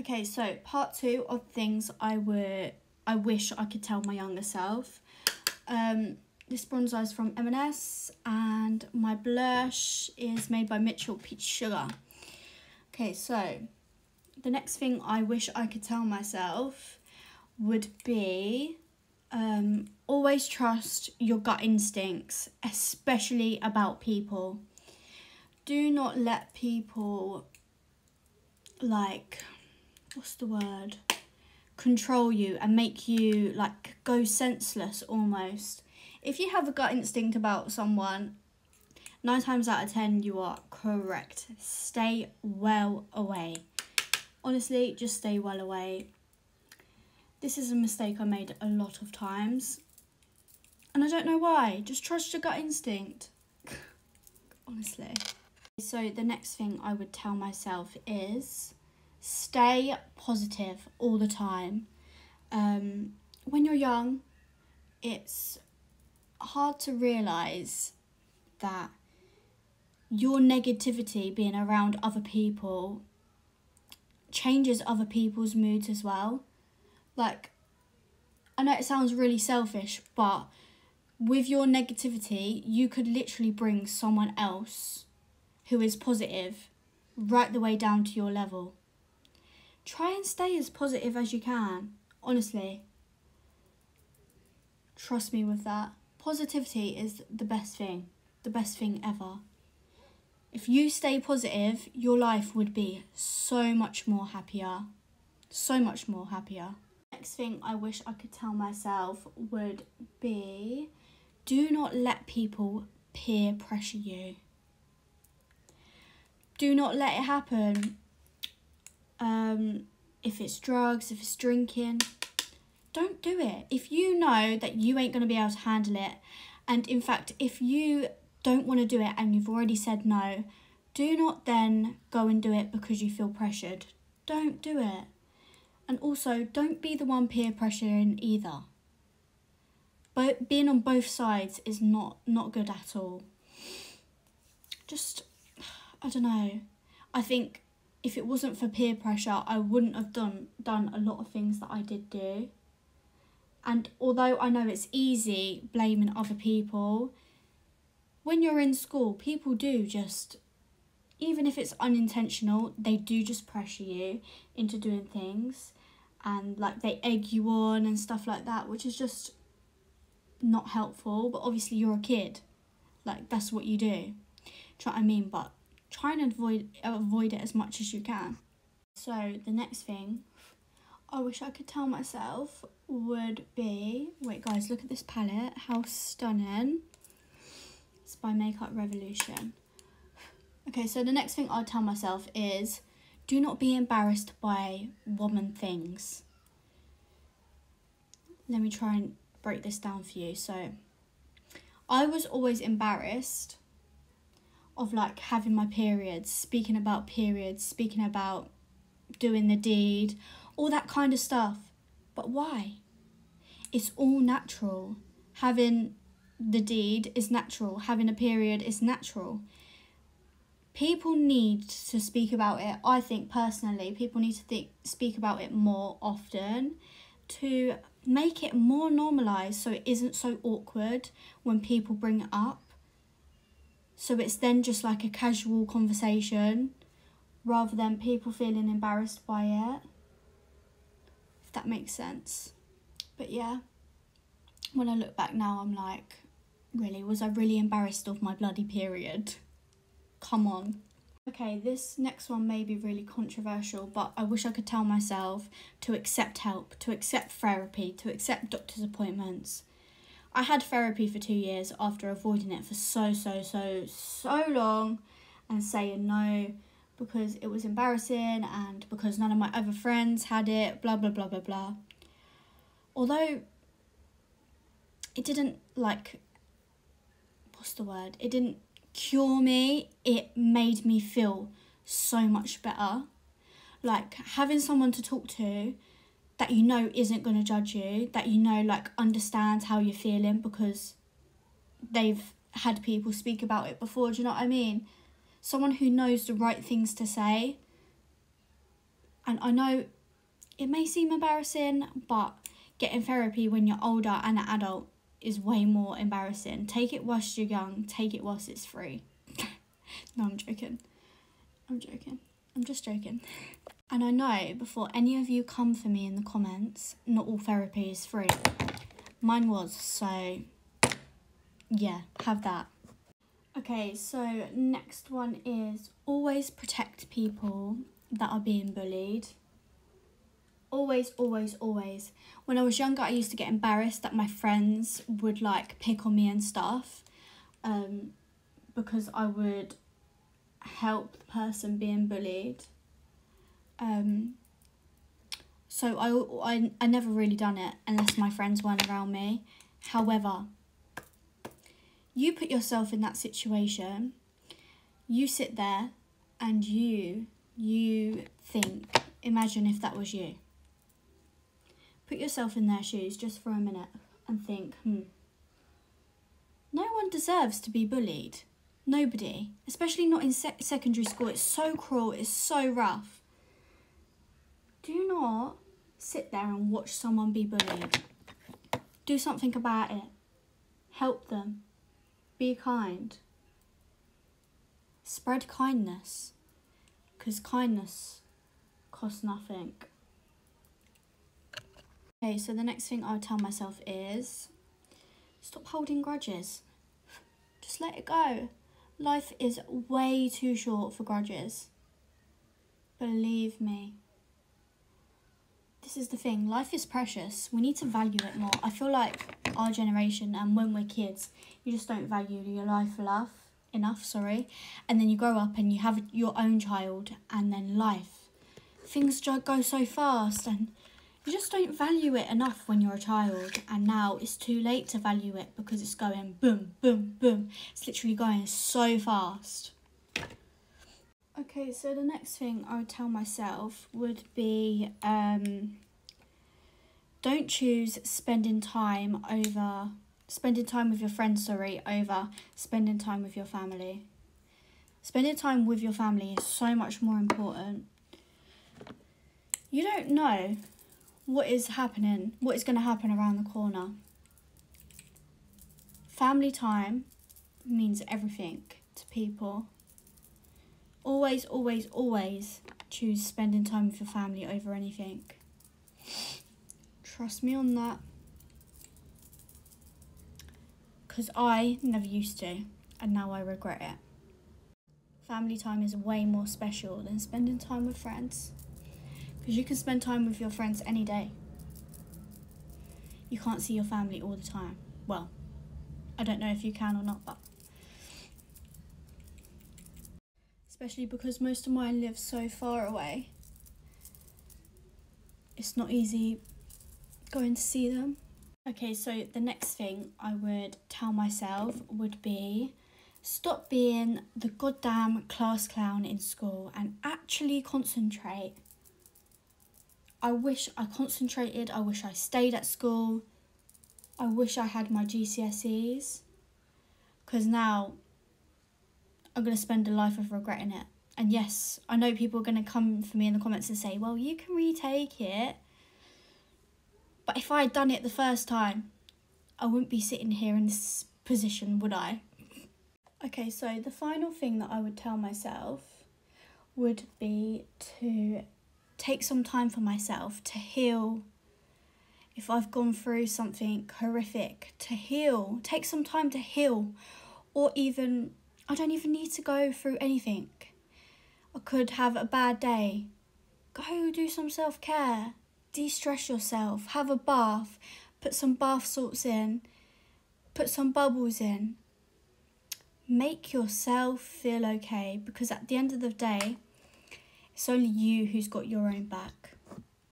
Okay, so part two of things I would I wish I could tell my younger self. Um, this bronzer is from M&S and my blush is made by Mitchell Peach Sugar. Okay, so the next thing I wish I could tell myself would be um, always trust your gut instincts, especially about people. Do not let people like what's the word? Control you and make you like go senseless almost. If you have a gut instinct about someone nine times out of ten you are correct. Stay well away. Honestly just stay well away. This is a mistake i made a lot of times. And i don't know why. Just trust your gut instinct. Honestly. So the next thing i would tell myself is stay positive all the time. Um, when you're young, it's hard to realize that your negativity being around other people changes other people's moods as well. Like, I know it sounds really selfish, but with your negativity, you could literally bring someone else who is positive right the way down to your level try and stay as positive as you can, honestly. Trust me with that. Positivity is the best thing, the best thing ever. If you stay positive, your life would be so much more happier. So much more happier. Next thing I wish I could tell myself would be do not let people peer pressure you. Do not let it happen um, if it's drugs, if it's drinking, don't do it. If you know that you ain't going to be able to handle it, and in fact, if you don't want to do it and you've already said no, do not then go and do it because you feel pressured. Don't do it. And also, don't be the one peer pressuring either. But being on both sides is not not good at all. Just, I don't know. I think if it wasn't for peer pressure, I wouldn't have done done a lot of things that I did do. And although I know it's easy blaming other people, when you're in school, people do just even if it's unintentional, they do just pressure you into doing things and like they egg you on and stuff like that, which is just not helpful. But obviously, you're a kid, like that's what you do. Do you know what I mean? But try and avoid avoid it as much as you can. So the next thing I wish I could tell myself would be wait guys look at this palette. How stunning. It's by Makeup Revolution. Okay so the next thing I'll tell myself is do not be embarrassed by woman things. Let me try and break this down for you. So I was always embarrassed of like having my periods, speaking about periods, speaking about doing the deed, all that kind of stuff. But why? It's all natural. Having the deed is natural, having a period is natural. People need to speak about it. I think personally, people need to think, speak about it more often to make it more normalized so it isn't so awkward when people bring it up so it's then just like a casual conversation rather than people feeling embarrassed by it. If that makes sense. But yeah, when I look back now, I'm like, really, was I really embarrassed of my bloody period? Come on. Okay, this next one may be really controversial, but I wish I could tell myself to accept help, to accept therapy, to accept doctor's appointments. I had therapy for two years after avoiding it for so, so, so, so long and saying no because it was embarrassing and because none of my other friends had it, blah, blah, blah, blah, blah. Although it didn't, like, what's the word? It didn't cure me, it made me feel so much better. Like, having someone to talk to that you know isn't going to judge you, that you know like understands how you're feeling because they've had people speak about it before. Do you know what I mean? Someone who knows the right things to say. And I know it may seem embarrassing, but getting therapy when you're older and an adult is way more embarrassing. Take it whilst you're young, take it whilst it's free. no, I'm joking. I'm joking. I'm just joking. And I know before any of you come for me in the comments, not all therapy is free. Mine was, so yeah, have that. Okay, so next one is always protect people that are being bullied. Always, always, always. When I was younger, I used to get embarrassed that my friends would like pick on me and stuff um, because I would help the person being bullied. Um, so I, I, I never really done it unless my friends weren't around me. However, you put yourself in that situation, you sit there and you, you think, imagine if that was you. Put yourself in their shoes just for a minute and think, hmm, no one deserves to be bullied. Nobody, especially not in sec- secondary school. It's so cruel, it's so rough. Not sit there and watch someone be bullied. Do something about it. Help them. Be kind. Spread kindness. Because kindness costs nothing. Okay, so the next thing I would tell myself is stop holding grudges. Just let it go. Life is way too short for grudges. Believe me. This is the thing, life is precious. We need to value it more. I feel like our generation and when we're kids, you just don't value your life enough, enough, sorry. And then you grow up and you have your own child and then life. Things go so fast and you just don't value it enough when you're a child and now it's too late to value it because it's going boom boom boom it's literally going so fast okay so the next thing i would tell myself would be um don't choose spending time over spending time with your friends sorry over spending time with your family spending time with your family is so much more important you don't know what is happening, what is going to happen around the corner. Family time means everything to people. Always, always, always choose spending time with your family over anything. Trust me on that. Because I never used to, and now I regret it. Family time is way more special than spending time with friends. Because you can spend time with your friends any day. You can't see your family all the time. Well, I don't know if you can or not, but. Especially because most of mine live so far away. It's not easy going to see them. Okay, so the next thing I would tell myself would be stop being the goddamn class clown in school and actually concentrate I wish I concentrated, I wish I stayed at school, I wish I had my GCSEs because now I'm going to spend a life of regretting it. And yes, I know people are going to come for me in the comments and say, well, you can retake it. But if I had done it the first time, I wouldn't be sitting here in this position, would I? Okay, so the final thing that I would tell myself would be to take some time for myself to heal. If I've gone through something horrific, to heal. Take some time to heal. Or even, I don't even need to go through anything. I could have a bad day. Go do some self care. De stress yourself. Have a bath. Put some bath salts in. Put some bubbles in. Make yourself feel okay because at the end of the day, it's only you who's got your own back.